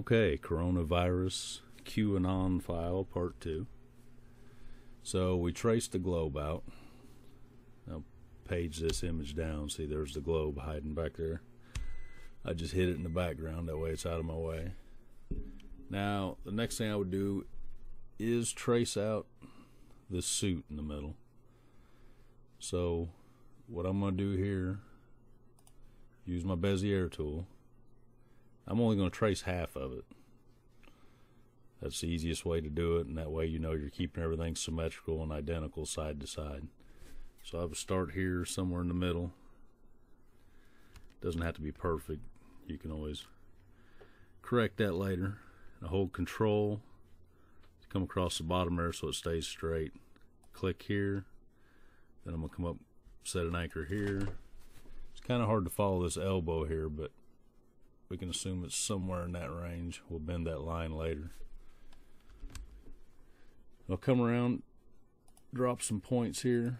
Okay, coronavirus QAnon file part two. So we traced the globe out. I'll page this image down. See, there's the globe hiding back there. I just hid it in the background. That way it's out of my way. Now, the next thing I would do is trace out this suit in the middle. So, what I'm going to do here, use my Bezier tool. I'm only going to trace half of it. That's the easiest way to do it, and that way you know you're keeping everything symmetrical and identical side to side. So I would start here somewhere in the middle. Doesn't have to be perfect. You can always correct that later. And hold control to come across the bottom there so it stays straight. Click here. Then I'm going to come up, set an anchor here. It's kind of hard to follow this elbow here, but we can assume it's somewhere in that range. We'll bend that line later. I'll come around, drop some points here,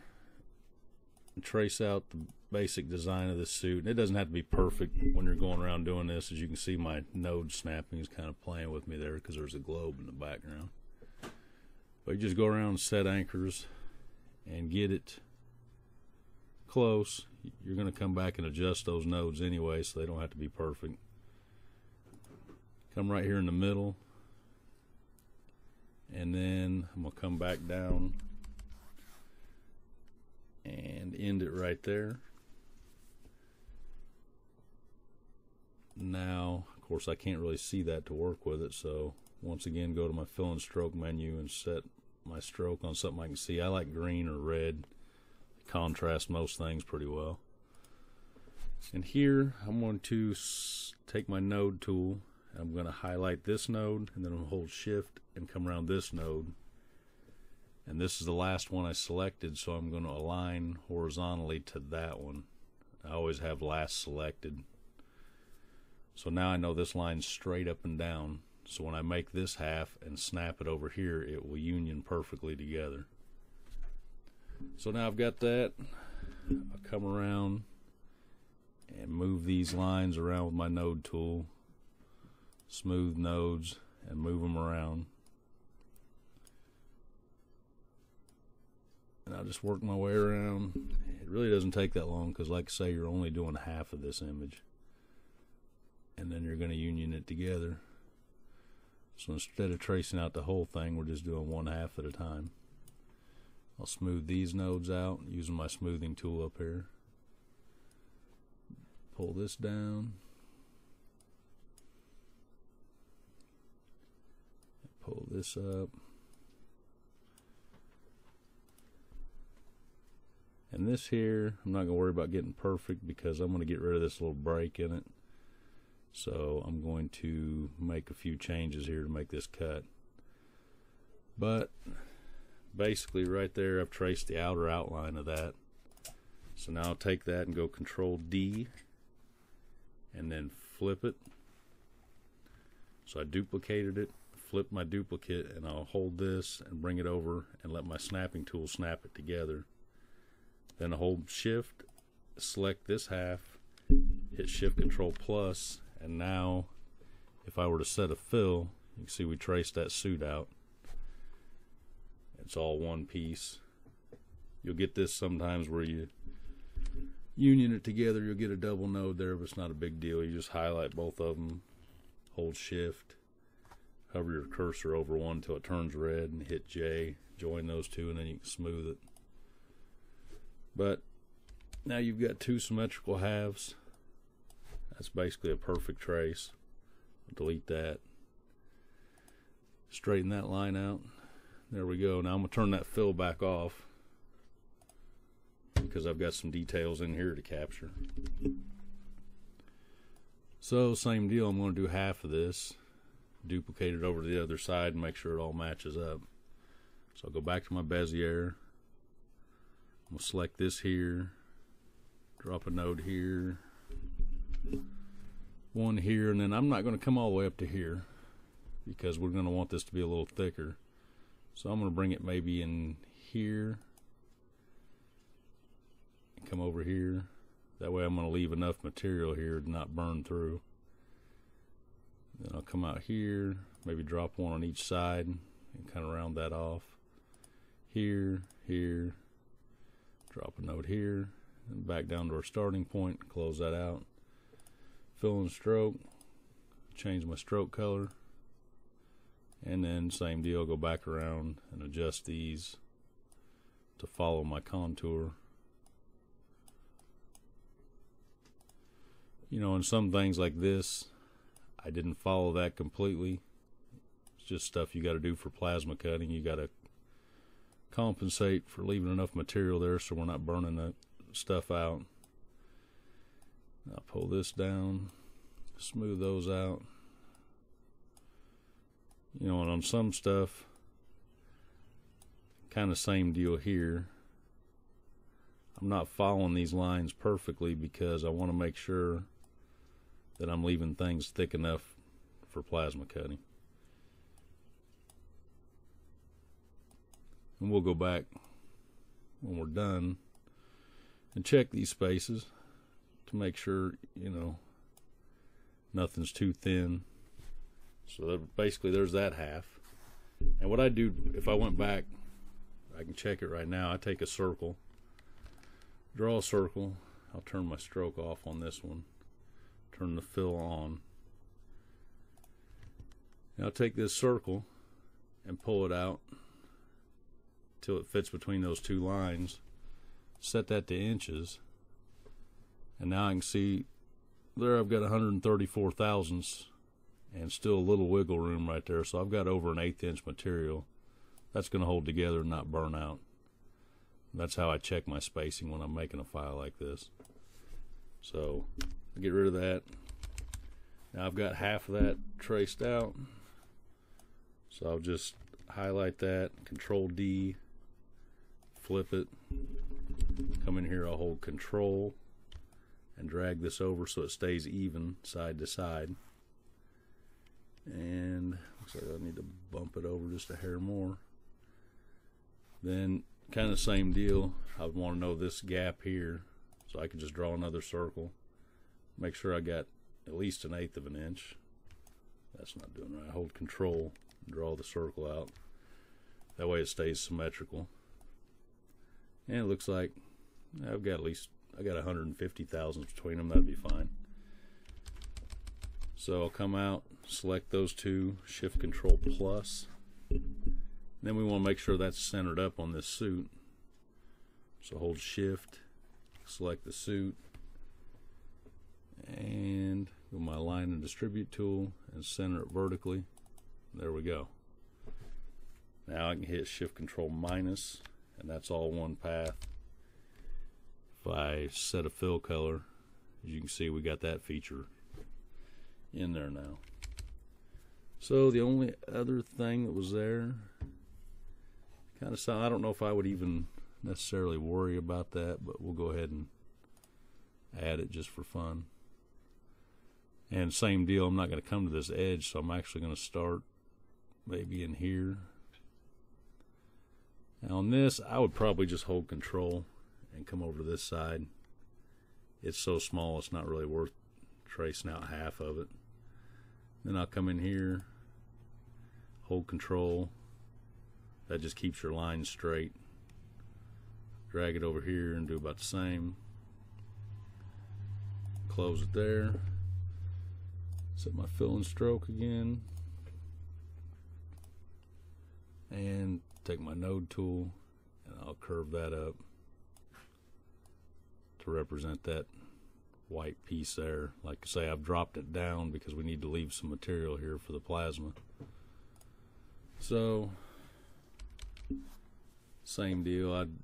and trace out the basic design of this suit. It doesn't have to be perfect when you're going around doing this. As you can see, my node snapping is kind of playing with me there because there's a globe in the background. But you just go around and set anchors and get it close. You're going to come back and adjust those nodes anyway, so they don't have to be perfect. Come right here in the middle. And then I'm gonna come back down and end it right there. Now of course I can't really see that to work with it so once again go to my fill and stroke menu and set my stroke on something I can see. I like green or red. Contrast most things pretty well. And here I'm going to take my node tool I'm going to highlight this node and then I'm hold shift and come around this node. And this is the last one I selected so I'm going to align horizontally to that one. I always have last selected. So now I know this line's straight up and down. So when I make this half and snap it over here it will union perfectly together. So now I've got that. I'll come around and move these lines around with my node tool smooth nodes and move them around. And I'll just work my way around. It really doesn't take that long because, like I say, you're only doing half of this image. And then you're going to union it together. So instead of tracing out the whole thing, we're just doing one half at a time. I'll smooth these nodes out using my smoothing tool up here. Pull this down. Pull this up. And this here, I'm not going to worry about getting perfect because I'm going to get rid of this little break in it. So I'm going to make a few changes here to make this cut. But basically right there I've traced the outer outline of that. So now I'll take that and go control D and then flip it. So I duplicated it flip my duplicate and I'll hold this and bring it over and let my snapping tool snap it together. Then I hold shift, select this half, hit shift control plus, and now if I were to set a fill, you can see we traced that suit out. It's all one piece. You'll get this sometimes where you union it together, you'll get a double node there, but it's not a big deal. You just highlight both of them, hold shift, hover your cursor over one until it turns red and hit J, join those two, and then you can smooth it. But now you've got two symmetrical halves. That's basically a perfect trace. I'll delete that. Straighten that line out. There we go. Now I'm going to turn that fill back off because I've got some details in here to capture. So same deal, I'm going to do half of this duplicate it over to the other side and make sure it all matches up. So I'll go back to my Bezier. I'm to select this here, drop a node here, one here, and then I'm not to come all the way up to here because we're to want this to be a little thicker. So I'm to bring it maybe in here come over here. That way I'm to leave enough material here to not burn through. Then I'll come out here, maybe drop one on each side and kind of round that off. Here, here, drop a node here, and back down to our starting point, close that out. Fill in stroke, change my stroke color, and then same deal, go back around and adjust these to follow my contour. You know, in some things like this, I didn't follow that completely. It's just stuff you got to do for plasma cutting. You got to compensate for leaving enough material there so we're not burning that stuff out. I'll pull this down, smooth those out. You know, and on some stuff, kind of same deal here. I'm not following these lines perfectly because I want to make sure that I'm leaving things thick enough for plasma cutting. And we'll go back when we're done and check these spaces to make sure, you know, nothing's too thin. So basically there's that half. And what I do, if I went back, I can check it right now. I take a circle, draw a circle. I'll turn my stroke off on this one turn the fill on. Now take this circle and pull it out till it fits between those two lines. Set that to inches. And now I can see there I've got 134 thousandths and still a little wiggle room right there. So I've got over an eighth inch material. That's going to hold together and not burn out. That's how I check my spacing when I'm making a file like this. So get rid of that. Now I've got half of that traced out. So I'll just highlight that, control D, flip it, come in here, I'll hold control and drag this over so it stays even side to side. And looks like I need to bump it over just a hair more. Then kind of same deal. I want to know this gap here so I can just draw another circle make sure I got at least an eighth of an inch. That's not doing right. Hold control, draw the circle out. That way it stays symmetrical. And it looks like I've got at least, I got 150 thousandths between them. That'd be fine. So I'll come out, select those two, shift control plus. Then we want to make sure that's centered up on this suit. So hold shift, select the suit, and with my line and distribute tool and center it vertically. There we go. Now I can hit shift control minus and that's all one path. If I set a fill color, as you can see we got that feature in there now. So the only other thing that was there kind of sound, I don't know if I would even necessarily worry about that, but we'll go ahead and add it just for fun. And same deal, I'm not going to come to this edge, so I'm actually going to start maybe in here. On this, I would probably just hold control and come over to this side. It's so small, it's not really worth tracing out half of it. Then I'll come in here, hold control. That just keeps your line straight. Drag it over here and do about the same. Close it there. Set my fill and stroke again. And take my node tool and I'll curve that up to represent that white piece there. Like I say, I've dropped it down because we need to leave some material here for the plasma. So, same deal. I'd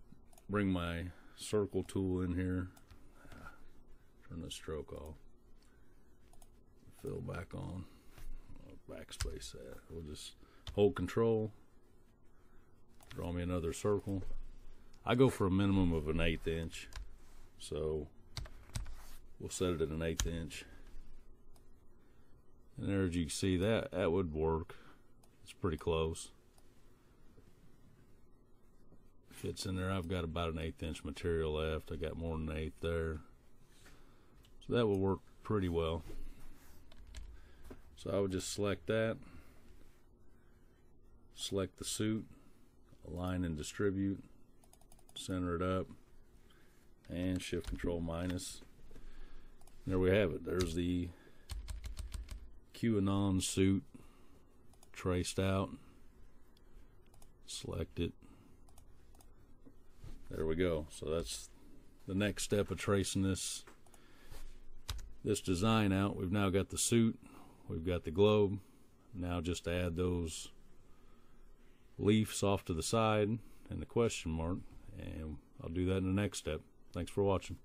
bring my circle tool in here. Turn the stroke off fill back on. Backspace that. We'll just hold control. Draw me another circle. I go for a minimum of an eighth inch. So we'll set it at an eighth inch. And there as you can see that that would work. It's pretty close. Fits in there. I've got about an eighth inch material left. I got more than an eighth there. So that will work pretty well. So I would just select that, select the suit, align and distribute, center it up, and shift control minus. There we have it. There's the QAnon suit traced out. Select it. There we go. So that's the next step of tracing this this design out. We've now got the suit, we've got the globe. Now just add those leaves off to the side and the question mark and I'll do that in the next step. Thanks for watching.